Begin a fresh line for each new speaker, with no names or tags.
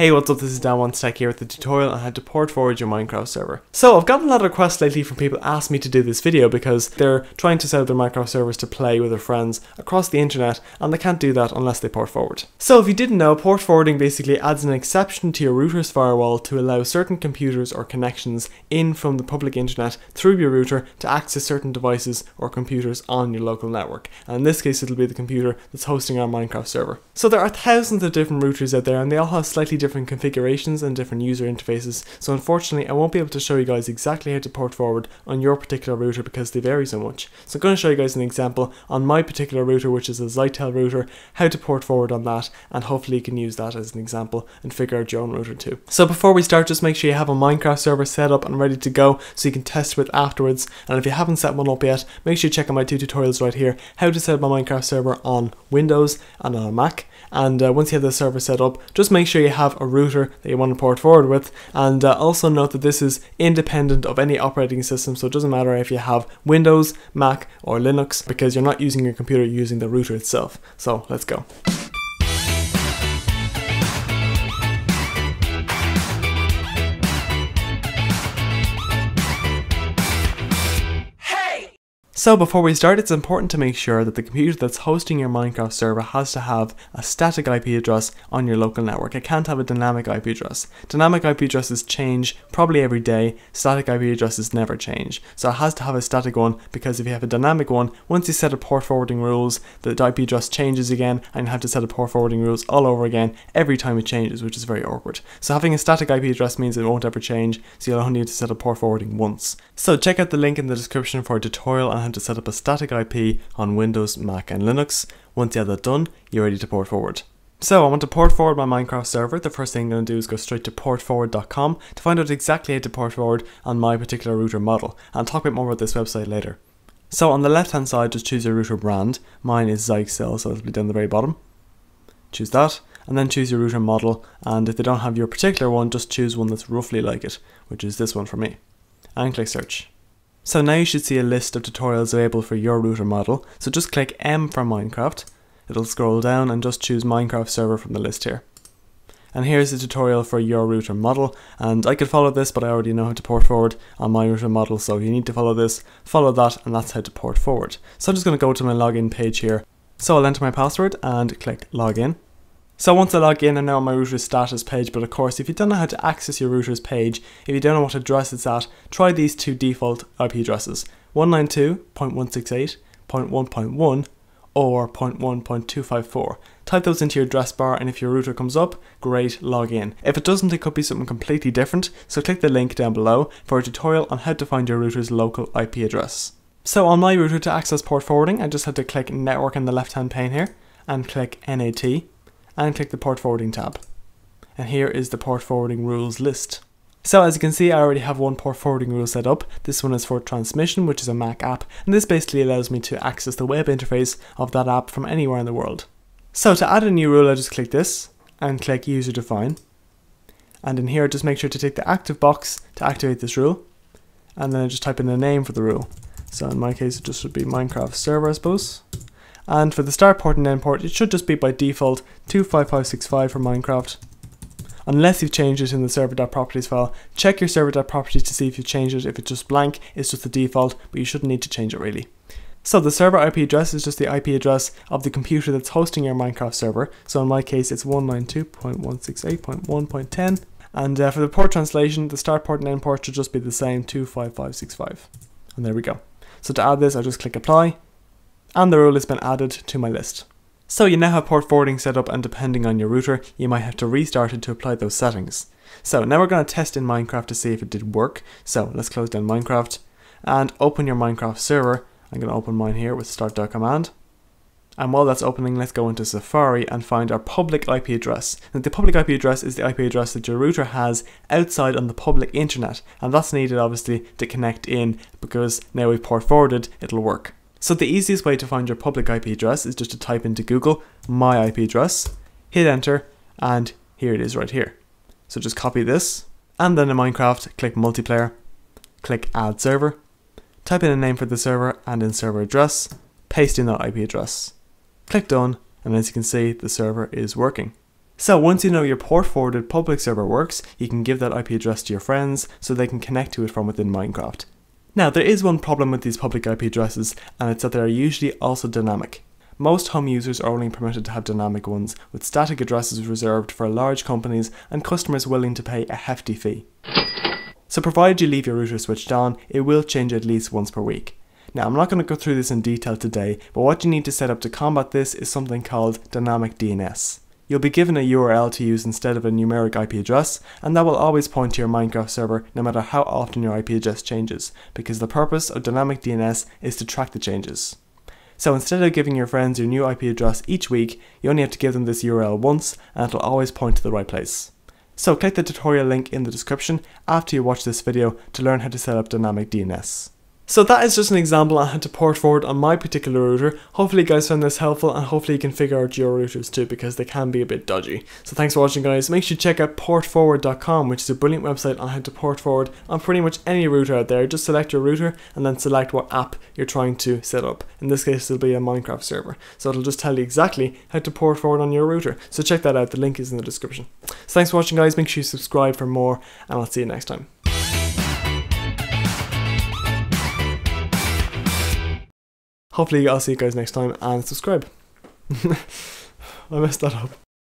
Hey, what's up? This is Dan Wants Tech here with the tutorial on how to port forward your Minecraft server. So, I've gotten a lot of requests lately from people asking me to do this video because they're trying to set up their Minecraft servers to play with their friends across the internet and they can't do that unless they port forward. So, if you didn't know, port forwarding basically adds an exception to your router's firewall to allow certain computers or connections in from the public internet through your router to access certain devices or computers on your local network. And in this case, it'll be the computer that's hosting our Minecraft server. So, there are thousands of different routers out there and they all have slightly different different configurations and different user interfaces, so unfortunately I won't be able to show you guys exactly how to port forward on your particular router because they vary so much. So I'm going to show you guys an example on my particular router, which is a Zyxel router, how to port forward on that, and hopefully you can use that as an example and figure out your own router too. So before we start, just make sure you have a Minecraft server set up and ready to go so you can test with afterwards. And if you haven't set one up yet, make sure you check out my two tutorials right here, how to set up a Minecraft server on Windows and on a Mac. And uh, once you have the server set up, just make sure you have a router that you want to port forward with. And uh, also note that this is independent of any operating system, so it doesn't matter if you have Windows, Mac, or Linux because you're not using your computer using the router itself. So let's go. So before we start, it's important to make sure that the computer that's hosting your Minecraft server has to have a static IP address on your local network. It can't have a dynamic IP address. Dynamic IP addresses change probably every day, static IP addresses never change. So it has to have a static one because if you have a dynamic one, once you set up port forwarding rules, the IP address changes again and you have to set up port forwarding rules all over again every time it changes, which is very awkward. So having a static IP address means it won't ever change, so you'll only need to set up port forwarding once. So check out the link in the description for a tutorial on to set up a static IP on Windows, Mac and Linux. Once you have that done, you're ready to port forward. So I want to port forward my Minecraft server. The first thing I'm going to do is go straight to portforward.com to find out exactly how to port forward on my particular router model. And I'll talk a bit more about this website later. So on the left hand side, just choose your router brand. Mine is Zyxel, so it'll be down the very bottom. Choose that, and then choose your router model. And if they don't have your particular one, just choose one that's roughly like it, which is this one for me. And click search. So now you should see a list of tutorials available for your router model. So just click M for Minecraft. It'll scroll down and just choose Minecraft server from the list here. And here's the tutorial for your router model. And I could follow this, but I already know how to port forward on my router model. So you need to follow this, follow that, and that's how to port forward. So I'm just going to go to my login page here. So I'll enter my password and click login. So once I log in, I'm now on my router's status page, but of course, if you don't know how to access your router's page, if you don't know what address it's at, try these two default IP addresses, 192.168.1.1 or 0.1.254. Type those into your address bar and if your router comes up, great, log in. If it doesn't, it could be something completely different, so click the link down below for a tutorial on how to find your router's local IP address. So on my router to access port forwarding, I just had to click network in the left hand pane here and click NAT and click the port forwarding tab. And here is the port forwarding rules list. So as you can see, I already have one port forwarding rule set up. This one is for transmission, which is a Mac app, and this basically allows me to access the web interface of that app from anywhere in the world. So to add a new rule, I just click this and click user define. And in here, just make sure to tick the active box to activate this rule. And then I just type in a name for the rule. So in my case, it just would be Minecraft server, I suppose. And for the start port and end port, it should just be by default 25565 for Minecraft. Unless you've changed it in the server.properties file, check your server.properties to see if you've changed it. If it's just blank, it's just the default, but you shouldn't need to change it really. So the server IP address is just the IP address of the computer that's hosting your Minecraft server. So in my case, it's 192.168.1.10. And uh, for the port translation, the start port and end port should just be the same, 25565. And there we go. So to add this, I just click apply, and the rule has been added to my list. So you now have port forwarding set up and depending on your router, you might have to restart it to apply those settings. So now we're going to test in Minecraft to see if it did work. So let's close down Minecraft and open your Minecraft server. I'm going to open mine here with start.command. And while that's opening, let's go into Safari and find our public IP address. Now, the public IP address is the IP address that your router has outside on the public internet. And that's needed obviously to connect in because now we've port forwarded, it'll work. So the easiest way to find your public IP address is just to type into Google my IP address, hit enter, and here it is right here. So just copy this, and then in Minecraft, click multiplayer, click add server, type in a name for the server and in server address, paste in that IP address. Click done, and as you can see, the server is working. So once you know your port forwarded public server works, you can give that IP address to your friends so they can connect to it from within Minecraft. Now there is one problem with these public IP addresses and it's that they are usually also dynamic. Most home users are only permitted to have dynamic ones, with static addresses reserved for large companies and customers willing to pay a hefty fee. So provided you leave your router switched on, it will change at least once per week. Now I'm not going to go through this in detail today, but what you need to set up to combat this is something called dynamic DNS. You'll be given a URL to use instead of a numeric IP address, and that will always point to your Minecraft server no matter how often your IP address changes, because the purpose of dynamic DNS is to track the changes. So instead of giving your friends your new IP address each week, you only have to give them this URL once, and it'll always point to the right place. So click the tutorial link in the description after you watch this video to learn how to set up dynamic DNS. So that is just an example I had to port forward on my particular router. Hopefully you guys found this helpful and hopefully you can figure out your routers too because they can be a bit dodgy. So thanks for watching guys. Make sure you check out portforward.com which is a brilliant website on how to port forward on pretty much any router out there. Just select your router and then select what app you're trying to set up. In this case it'll be a Minecraft server. So it'll just tell you exactly how to port forward on your router. So check that out. The link is in the description. So thanks for watching guys. Make sure you subscribe for more and I'll see you next time. Hopefully I'll see you guys next time and subscribe. I messed that up.